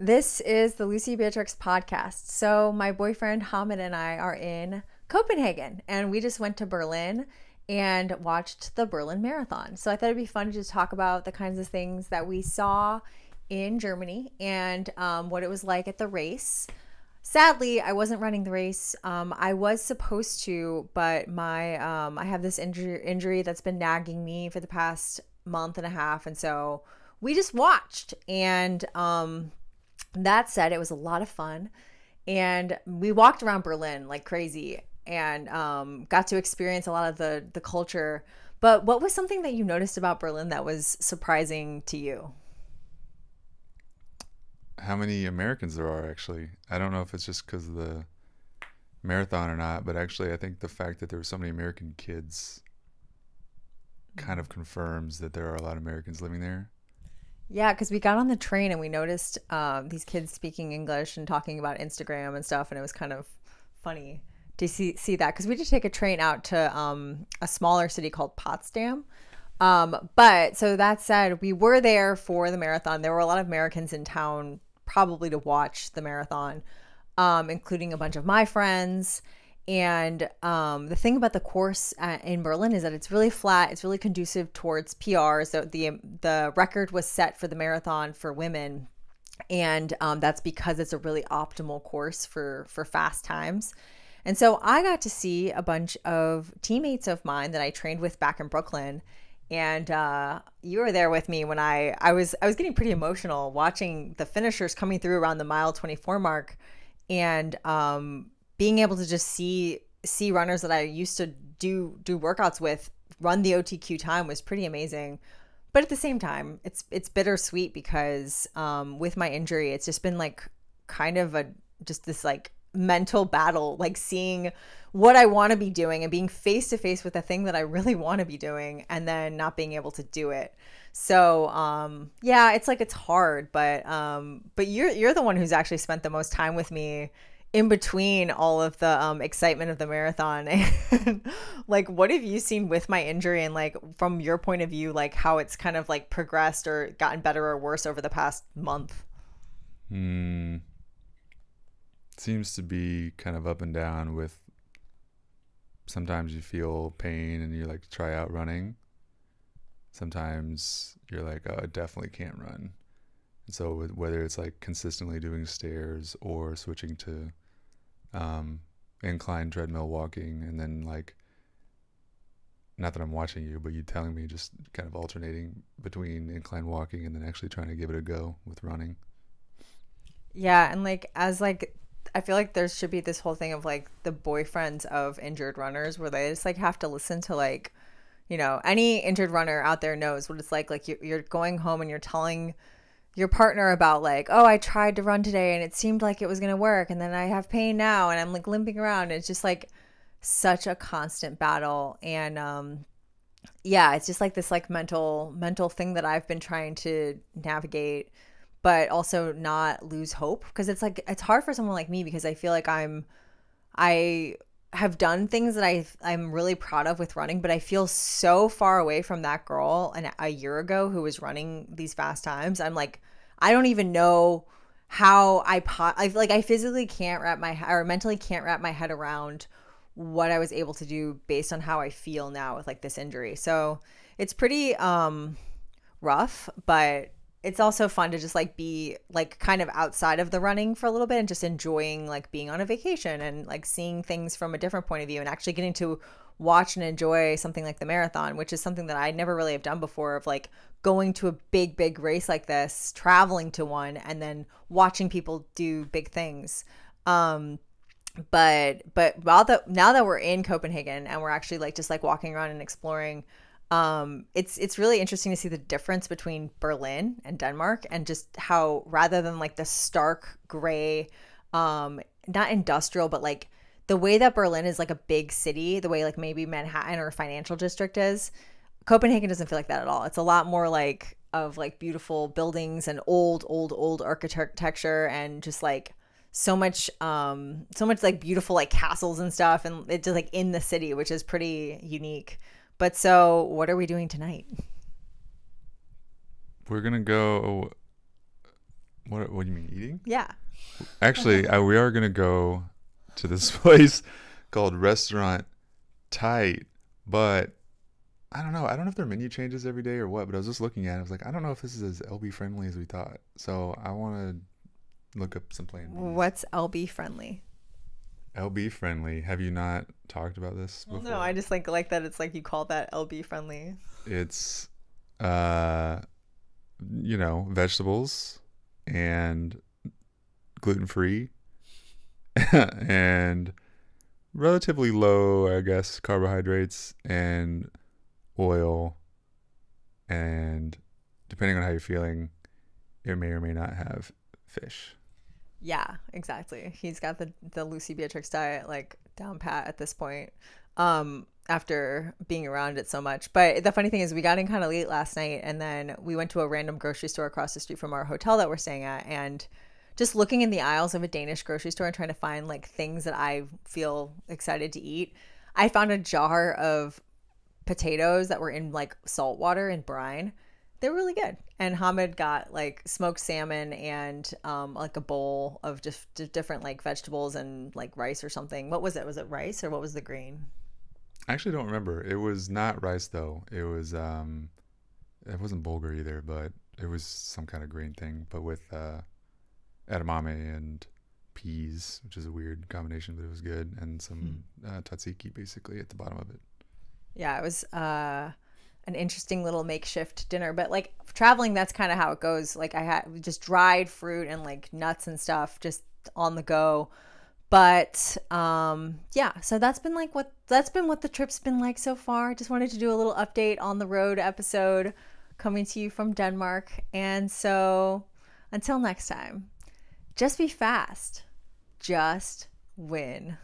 This is the Lucie Beatrix podcast. So, my boyfriend Hamid and I are in Copenhagen, and we just went to Berlin and watched the Berlin Marathon. So, I thought it'd be fun to just talk about the kinds of things that we saw in Germany and um, what it was like at the race. Sadly, I wasn't running the race. Um, I was supposed to, but my um, I have this injury injury that's been nagging me for the past month and a half, and so we just watched and um that said, it was a lot of fun. And we walked around Berlin like crazy and um, got to experience a lot of the, the culture. But what was something that you noticed about Berlin that was surprising to you? How many Americans there are, actually. I don't know if it's just because of the marathon or not, but actually, I think the fact that there were so many American kids kind of confirms that there are a lot of Americans living there. Yeah, because we got on the train and we noticed um, these kids speaking English and talking about Instagram and stuff, and it was kind of funny to see see that because we did take a train out to um, a smaller city called Potsdam. Um, but so that said, we were there for the marathon. There were a lot of Americans in town, probably to watch the marathon, um, including a bunch of my friends. And um, the thing about the course at, in Berlin is that it's really flat. It's really conducive towards PR. So the the record was set for the marathon for women, and um, that's because it's a really optimal course for for fast times. And so I got to see a bunch of teammates of mine that I trained with back in Brooklyn, and uh, you were there with me when I I was I was getting pretty emotional watching the finishers coming through around the mile 24 mark, and um, being able to just see see runners that I used to do do workouts with run the OTQ time was pretty amazing. But at the same time, it's it's bittersweet because um, with my injury, it's just been like kind of a just this like mental battle, like seeing what I want to be doing and being face to face with the thing that I really want to be doing and then not being able to do it. So, um, yeah, it's like it's hard, but um, but you're you're the one who's actually spent the most time with me in between all of the um, excitement of the marathon and like what have you seen with my injury? And like from your point of view like how it's kind of like progressed or gotten better or worse over the past month? Hmm. Seems to be kind of up and down with sometimes you feel pain and you like try out running. Sometimes you're like oh i definitely can't run and so whether it's like consistently doing stairs or switching to um, incline treadmill walking, and then like not that I'm watching you, but you telling me just kind of alternating between incline walking and then actually trying to give it a go with running. Yeah, and like as like I feel like there should be this whole thing of like the boyfriends of injured runners where they just like have to listen to like you know any injured runner out there knows what it's like like you're going home and you're telling your partner about like, oh, I tried to run today and it seemed like it was going to work and then I have pain now and I'm like limping around. It's just like such a constant battle and um yeah, it's just like this like mental mental thing that I've been trying to navigate but also not lose hope because it's like it's hard for someone like me because I feel like I'm I have done things that I I'm really proud of with running, but I feel so far away from that girl and a year ago who was running these fast times. I'm like I don't even know how I po- I like I physically can't wrap my or mentally can't wrap my head around what I was able to do based on how I feel now with like this injury. So it's pretty um rough, but it's also fun to just like be like kind of outside of the running for a little bit and just enjoying like being on a vacation and like seeing things from a different point of view and actually getting to watch and enjoy something like the marathon, which is something that I never really have done before of like going to a big, big race like this, traveling to one, and then watching people do big things. Um, but but while the now that we're in Copenhagen and we're actually like just like walking around and exploring, um, it's it's really interesting to see the difference between Berlin and Denmark and just how rather than like the stark gray, um, not industrial but like the way that Berlin is like a big city, the way like maybe Manhattan or financial district is, Copenhagen doesn't feel like that at all. It's a lot more like of like beautiful buildings and old, old, old architecture and just like so much um so much like beautiful like castles and stuff and it's just like in the city which is pretty unique but so what are we doing tonight we're gonna go What What do you mean eating? Yeah. Actually, I, we are gonna go to this place called Restaurant Tight, but I don't know. I don't know if their menu changes every day or what. But I was just looking at. it. I was like, I don't know if this is as LB friendly as we thought. So I want to look up some plan. What's LB friendly? LB friendly. Have you not talked about this before? No, I just like like that. It's like you call that LB friendly. it's uh you know vegetables and gluten free and relatively low i guess carbohydrates and oil and depending on how you're feeling it may or may not have fish Yeah, exactly. He's got the the Lucie Beatrix diet like down pat at this point. Um after being around it so much. But the funny thing is we got in kind of late last night and then we went to a random grocery store across the street from our hotel that we're staying at and just looking in the aisles of a Danish grocery store and trying to find like things that I feel excited to eat. I found a jar of potatoes that were in like salt water and brine. They were really good. And Hamid got like smoked salmon and um, like a bowl of just different like vegetables and like rice or something. What was it? Was it rice or what was the green? i actually don't remember it was not rice though it was um it wasn't bulgur either but it was some kind of grain thing but with uh edamame and peas which is a weird combination but it was good and some uh, tzatziki basically at the bottom of it Yeah, it was uh, an interesting little makeshift dinner. But like traveling, that's kind of how it goes. Like I had just dried fruit and like nuts and stuff just on the go. But um, yeah, so that's been like what that's been what the trip's been like so far. Just wanted to do a little update on the road episode coming to you from Denmark. And so until next time, just be fast, just win.